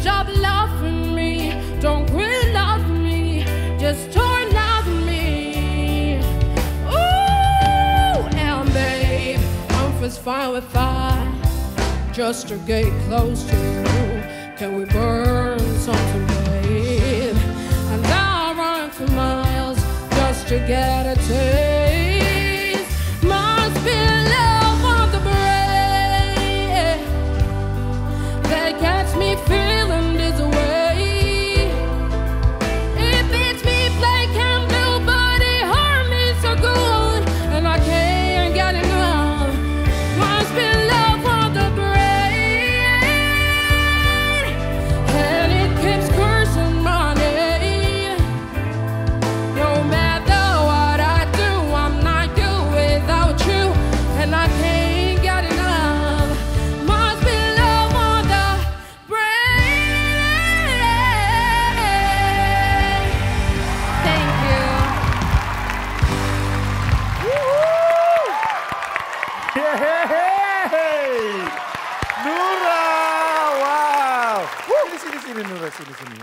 stop loving me, don't quit loving me, just don't love me. Ooh, and babe, I'm just fine with I just to get close to you. Can we burn something, babe? And I'll run for miles just to get a taste.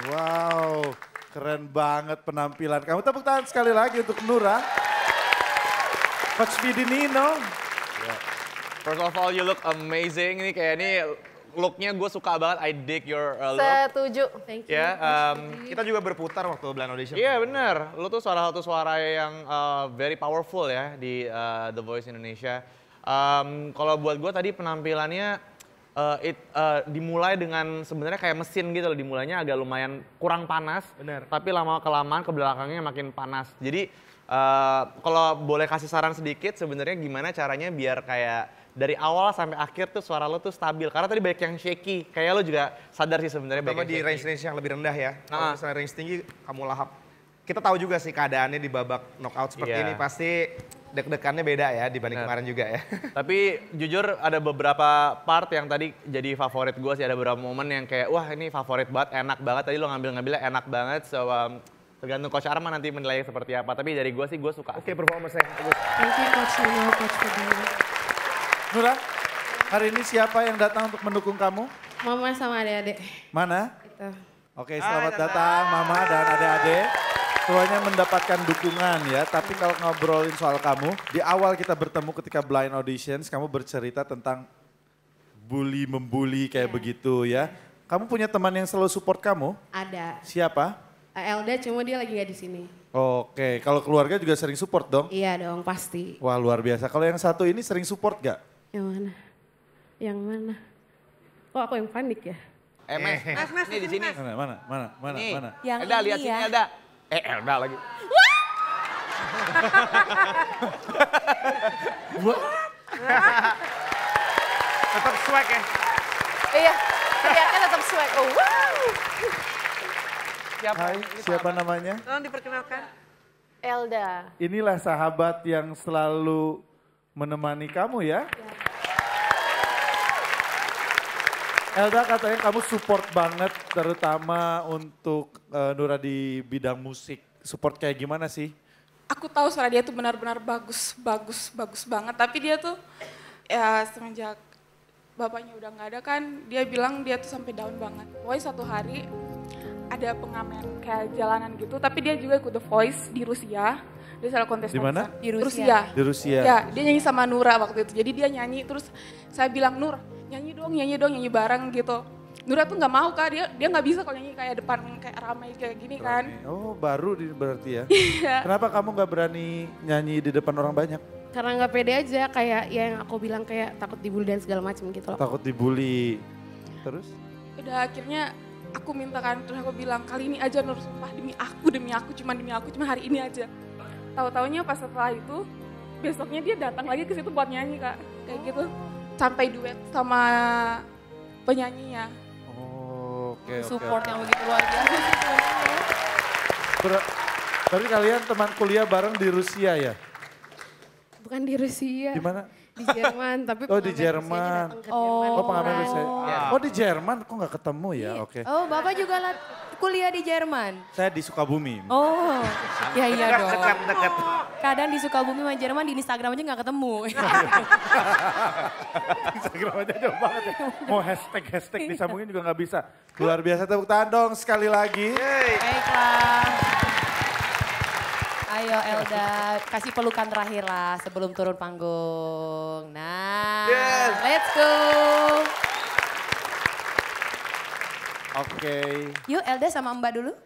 Wow, keren banget penampilan kamu. Tepuk tangan sekali lagi untuk Nura. Coach Vidi Nino. First of all, you look amazing. Ini kayak ini looknya gue suka banget. I dig your uh, look. Setuju. Thank you. Ya, um, Kita juga berputar waktu blind audition. Iya bener, lu tuh salah satu suara yang uh, very powerful ya di uh, The Voice Indonesia. Um, Kalau buat gue tadi penampilannya uh, it, uh, dimulai dengan sebenarnya kayak mesin gitu loh, dimulainya agak lumayan kurang panas. Bener. Tapi lama kelamaan ke belakangnya makin panas. Jadi uh, kalau boleh kasih saran sedikit sebenarnya gimana caranya biar kayak dari awal sampai akhir tuh suara lo tuh stabil. Karena tadi banyak yang shaky. Kayak lo juga sadar sih sebenarnya banyak di yang shaky. range-range yang lebih rendah ya. Kalau Ah. misalnya range tinggi, kamu lahap. Kita tahu juga sih keadaannya di babak knockout seperti Iya. ini pasti deg-degannya beda ya dibanding Benar. kemarin juga ya. Tapi jujur ada beberapa part yang tadi jadi favorit gue sih, ada beberapa momen yang kayak wah ini favorit banget, enak banget. Tadi lo ngambil-ngambilnya enak banget, so um, tergantung Coach Arman nanti menilai seperti apa. Tapi dari gue sih gue suka. Oke, performance-nya bagus. Thank you Coach Nino, Coach Fidel. Nura, hari ini siapa yang datang untuk mendukung kamu? Mama sama adik-adik. Mana? Gitu. Oke, selamat datang Mama dan adik-adik. Semuanya mendapatkan dukungan ya, tapi kalau ngobrolin soal kamu, di awal kita bertemu ketika blind auditions, kamu bercerita tentang bully membuli kayak begitu ya. Kamu punya teman yang selalu support kamu? Ada. Siapa? Elda cuma dia lagi nggak di sini. Oke, kalau keluarga juga sering support dong? Iya dong pasti. Wah luar biasa. Kalau yang satu ini sering support gak? Yang mana? Yang mana? Kok aku yang panik ya? Eh, Mes, Mes, nih di sini. Mana, mana, mana, mana, mana? Yang Elda ini lihat sini ya. Elda. Eh, Elda lagi. Tetap swag ya. Iya, teriaknya tetap swag. Oh, wow. Siapa? Hai, siapa namanya? Tolong diperkenalkan. Elda. Inilah sahabat yang selalu menemani kamu ya. Elda katanya kamu support banget terutama untuk eh, Nura di bidang musik. Support kayak gimana sih? aku tahu suara dia tuh benar-benar bagus, bagus, bagus banget. Tapi dia tuh ya semenjak bapaknya udah nggak ada kan, dia bilang dia tuh sampai down banget. Pokoknya satu hari ada pengamen kayak jalanan gitu, tapi dia juga ikut The Voice di Rusia. Dia salah kontes Di mana? Di Rusia. Di Rusia. Ya, dia nyanyi sama Nura waktu itu. Jadi dia nyanyi terus saya bilang Nur, nyanyi dong, nyanyi dong, nyanyi bareng gitu. Nura tuh nggak mau kak, dia dia nggak bisa kalau nyanyi kayak depan kayak ramai kayak gini kan. Oh baru di, berarti ya. Iya. Kenapa kamu nggak berani nyanyi di depan orang banyak? Karena nggak pede aja kayak ya yang aku bilang kayak takut dibully dan segala macam gitu loh. Takut dibully. Terus? udah akhirnya aku minta kan terus aku bilang kali ini aja Nur sumpah demi aku demi aku cuma demi aku cuma hari ini aja tahu taunya pas setelah itu besoknya dia datang lagi ke situ buat nyanyi kak kayak gitu sampai duet sama penyanyinya Oh, Oke, oke. Support oke. yang begitu luar biasa sih Tapi kalian teman kuliah bareng di Rusia ya? Bukan di Rusia. Di mana? Di Jerman, tapi Oh, di Jerman. Oh. Jerman. Oh pengamen Rusia. Iya. Oh di Jerman kok nggak ketemu ya? Oke. Oh, Bapak juga lat- kuliah di Jerman? Saya di Sukabumi. Oh, ya iya dong. Dekat, dekat. Kadang di Sukabumi sama Jerman di Instagram aja nggak ketemu. Instagram aja jauh banget ya. Mau hashtag-hashtag disambungin juga nggak bisa. Luar biasa tepuk tangan dong sekali lagi. Baiklah. Ayo Elda, kasih pelukan terakhir lah sebelum turun panggung. Nah, Yes. let's go. Oke. Yuk Elda sama Mbak dulu.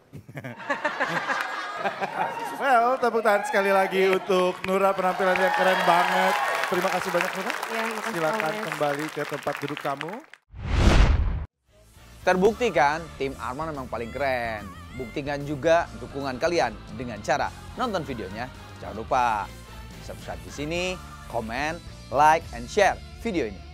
Well, tepuk tangan sekali lagi untuk Nura penampilan yang keren banget. Terima kasih banyak Nura. Ya, makasih Silakan kembali ke tempat duduk kamu. Terbukti kan, tim Arman memang paling keren. Buktikan juga dukungan kalian dengan cara nonton videonya. Jangan lupa subscribe di sini, komen, like, and share video ini.